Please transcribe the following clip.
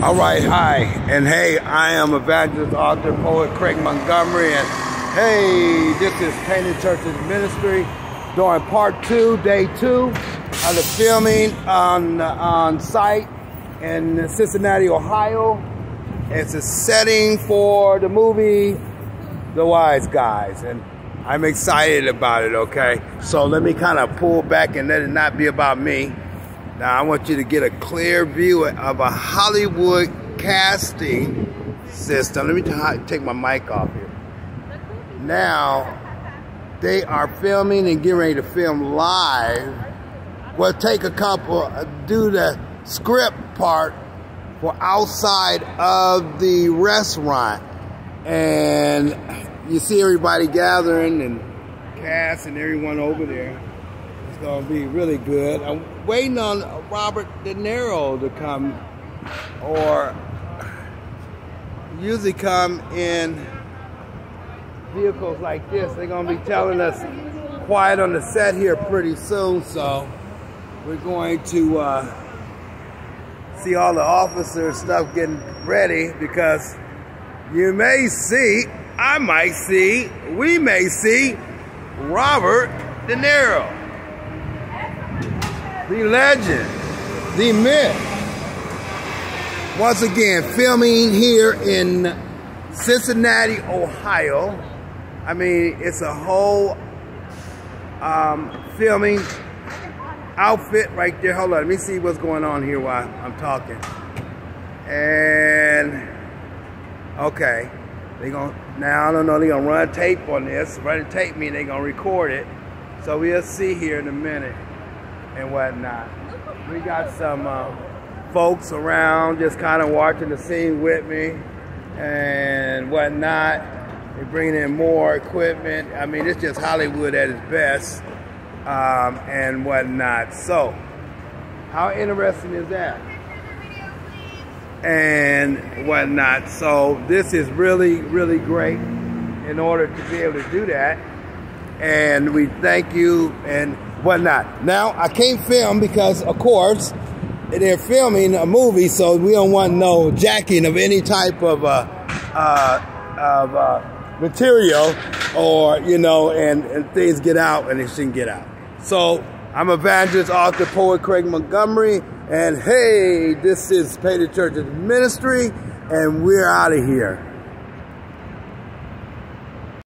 All right, hi, and hey, I am evangelist, author, poet Craig Montgomery, and hey, this is Painted Churches Ministry during part two, day two of the filming on on site in Cincinnati, Ohio. It's a setting for the movie The Wise Guys, and I'm excited about it. Okay, so let me kind of pull back and let it not be about me. Now, I want you to get a clear view of a Hollywood casting system. Let me take my mic off here. Now, they are filming and getting ready to film live. We'll take a couple, uh, do the script part for outside of the restaurant. And you see everybody gathering and cast and everyone over there going to be really good. I'm waiting on Robert De Niro to come, or usually come in vehicles like this. They're going to be telling us quiet on the set here pretty soon, so we're going to uh, see all the officers stuff getting ready because you may see, I might see, we may see Robert De Niro the legend, the myth. Once again, filming here in Cincinnati, Ohio. I mean, it's a whole um, filming outfit right there. Hold on, let me see what's going on here while I'm talking. And, okay, they gonna, now I don't know, they gonna run tape on this. Run tape mean they gonna record it. So we'll see here in a minute and whatnot. We got some uh, folks around just kind of watching the scene with me and whatnot. They're bringing in more equipment. I mean, it's just Hollywood at its best um, and whatnot. So, how interesting is that? And whatnot. So, this is really, really great in order to be able to do that. And we thank you and whatnot. Now, I can't film because, of course, they're filming a movie, so we don't want no jacking of any type of uh, uh, of uh, material, or you know, and, and things get out and they shouldn't get out. So I'm evangelist, author, poet Craig Montgomery, and hey, this is Painted Churches Ministry, and we're out of here.